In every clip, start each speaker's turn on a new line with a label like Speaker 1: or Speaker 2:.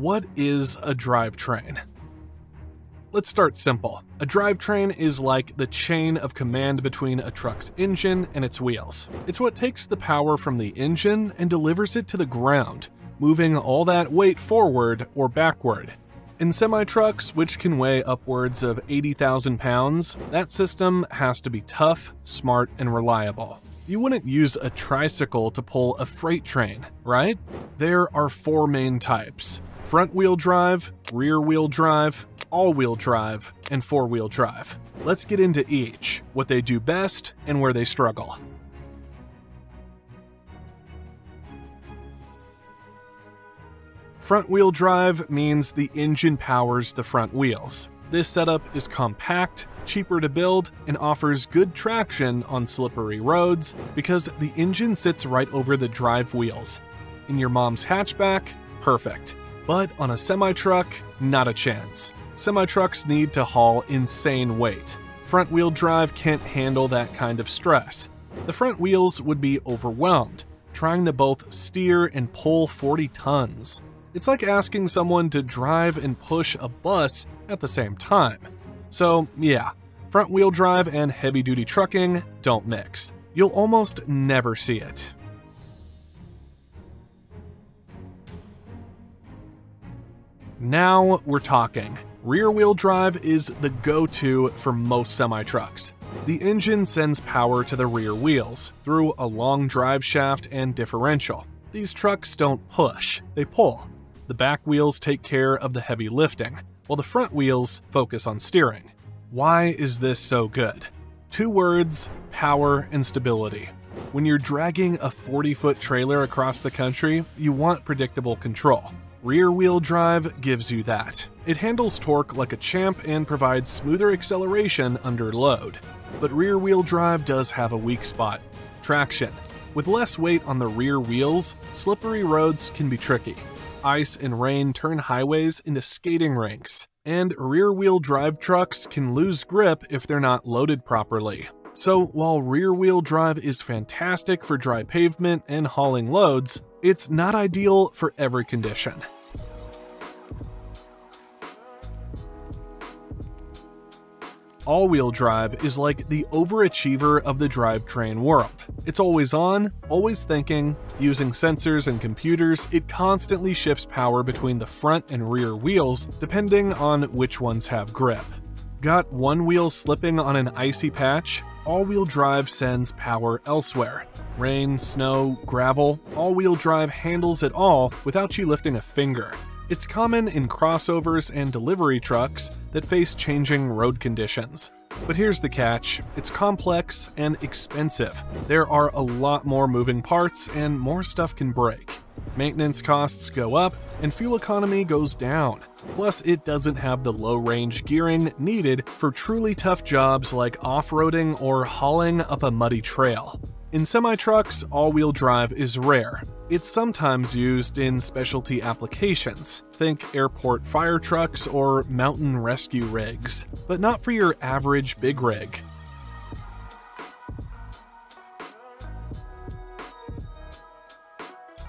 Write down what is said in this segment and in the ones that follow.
Speaker 1: What is a drivetrain? Let's start simple. A drivetrain is like the chain of command between a truck's engine and its wheels. It's what takes the power from the engine and delivers it to the ground, moving all that weight forward or backward. In semi trucks, which can weigh upwards of 80,000 pounds, that system has to be tough, smart, and reliable. You wouldn't use a tricycle to pull a freight train, right? There are four main types front wheel drive, rear wheel drive, all-wheel drive, and four-wheel drive. Let's get into each, what they do best, and where they struggle. Front-wheel drive means the engine powers the front wheels. This setup is compact, cheaper to build, and offers good traction on slippery roads because the engine sits right over the drive wheels. In your mom's hatchback, perfect. But on a semi-truck, not a chance. Semi-trucks need to haul insane weight. Front-wheel drive can't handle that kind of stress. The front wheels would be overwhelmed, trying to both steer and pull 40 tons. It's like asking someone to drive and push a bus at the same time. So, yeah, front wheel drive and heavy duty trucking don't mix. You'll almost never see it. Now we're talking. Rear wheel drive is the go to for most semi trucks. The engine sends power to the rear wheels through a long drive shaft and differential. These trucks don't push, they pull. The back wheels take care of the heavy lifting, while the front wheels focus on steering. Why is this so good? Two words power and stability. When you're dragging a 40 foot trailer across the country, you want predictable control. Rear wheel drive gives you that. It handles torque like a champ and provides smoother acceleration under load. But rear wheel drive does have a weak spot traction. With less weight on the rear wheels, slippery roads can be tricky. Ice and rain turn highways into skating rinks, and rear wheel drive trucks can lose grip if they're not loaded properly. So, while rear wheel drive is fantastic for dry pavement and hauling loads, it's not ideal for every condition. All-wheel drive is like the overachiever of the drivetrain world. It's always on, always thinking, using sensors and computers, it constantly shifts power between the front and rear wheels depending on which ones have grip. Got one wheel slipping on an icy patch? All-wheel drive sends power elsewhere. Rain, snow, gravel, all-wheel drive handles it all without you lifting a finger. It's common in crossovers and delivery trucks that face changing road conditions. But here's the catch it's complex and expensive. There are a lot more moving parts and more stuff can break. Maintenance costs go up and fuel economy goes down. Plus, it doesn't have the low range gearing needed for truly tough jobs like off roading or hauling up a muddy trail. In semi trucks, all wheel drive is rare. It's sometimes used in specialty applications, think airport fire trucks or mountain rescue rigs, but not for your average big rig.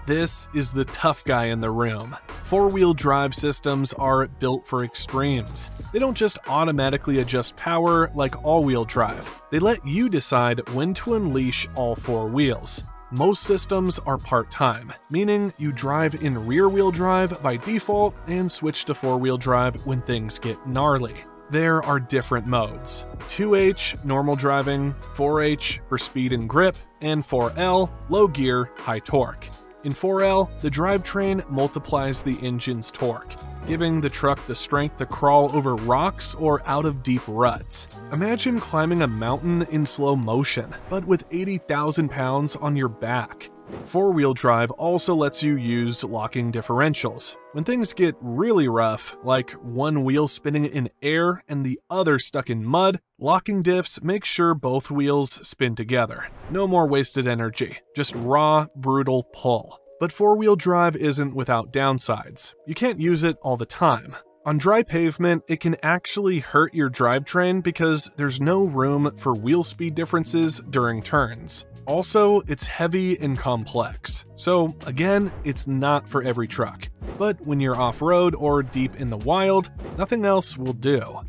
Speaker 1: This is the tough guy in the room. Four wheel drive systems are built for extremes. They don't just automatically adjust power like all wheel drive, they let you decide when to unleash all four wheels. Most systems are part time, meaning you drive in rear wheel drive by default and switch to four wheel drive when things get gnarly. There are different modes 2H, normal driving, 4H for speed and grip, and 4L, low gear, high torque. In 4L, the drivetrain multiplies the engine's torque, giving the truck the strength to crawl over rocks or out of deep ruts. Imagine climbing a mountain in slow motion, but with 80,000 pounds on your back. Four wheel drive also lets you use locking differentials. When things get really rough, like one wheel spinning in air and the other stuck in mud, locking diffs make sure both wheels spin together. No more wasted energy, just raw, brutal pull. But four wheel drive isn't without downsides. You can't use it all the time. On dry pavement, it can actually hurt your drivetrain because there's no room for wheel speed differences during turns. Also, it's heavy and complex, so again, it's not for every truck. But when you're off road or deep in the wild, nothing else will do.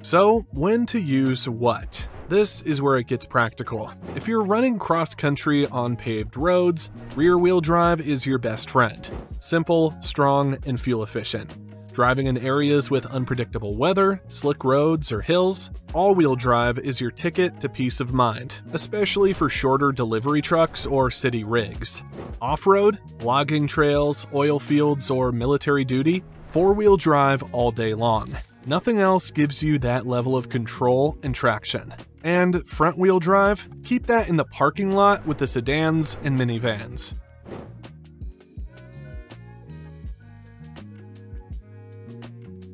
Speaker 1: So, when to use what? This is where it gets practical. If you're running cross country on paved roads, rear wheel drive is your best friend. Simple, strong, and fuel efficient. Driving in areas with unpredictable weather, slick roads, or hills, all wheel drive is your ticket to peace of mind, especially for shorter delivery trucks or city rigs. Off road, logging trails, oil fields, or military duty, four wheel drive all day long. Nothing else gives you that level of control and traction. And front wheel drive? Keep that in the parking lot with the sedans and minivans.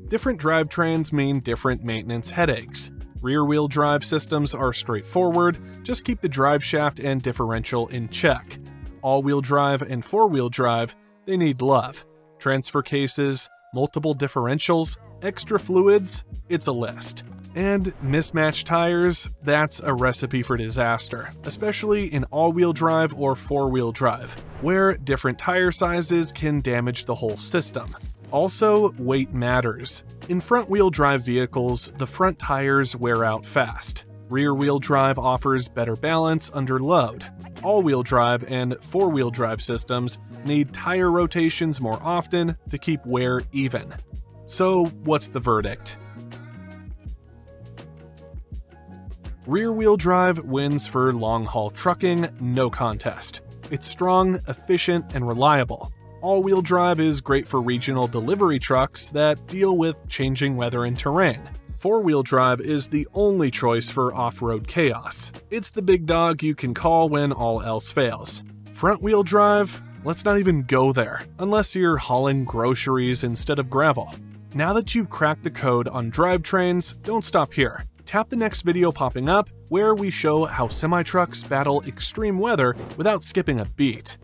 Speaker 1: Different drivetrains mean different maintenance headaches. Rear wheel drive systems are straightforward, just keep the drive shaft and differential in check. All wheel drive and four wheel drive, they need love. Transfer cases, multiple differentials, extra fluids, it's a list. And mismatched tires, that's a recipe for disaster, especially in all wheel drive or four wheel drive, where different tire sizes can damage the whole system. Also, weight matters. In front wheel drive vehicles, the front tires wear out fast. Rear wheel drive offers better balance under load. All wheel drive and four wheel drive systems need tire rotations more often to keep wear even. So, what's the verdict? Rear wheel drive wins for long haul trucking, no contest. It's strong, efficient, and reliable. All wheel drive is great for regional delivery trucks that deal with changing weather and terrain. Four wheel drive is the only choice for off road chaos. It's the big dog you can call when all else fails. Front wheel drive? Let's not even go there, unless you're hauling groceries instead of gravel. Now that you've cracked the code on drivetrains, don't stop here. Tap the next video popping up where we show how semi-trucks battle extreme weather without skipping a beat.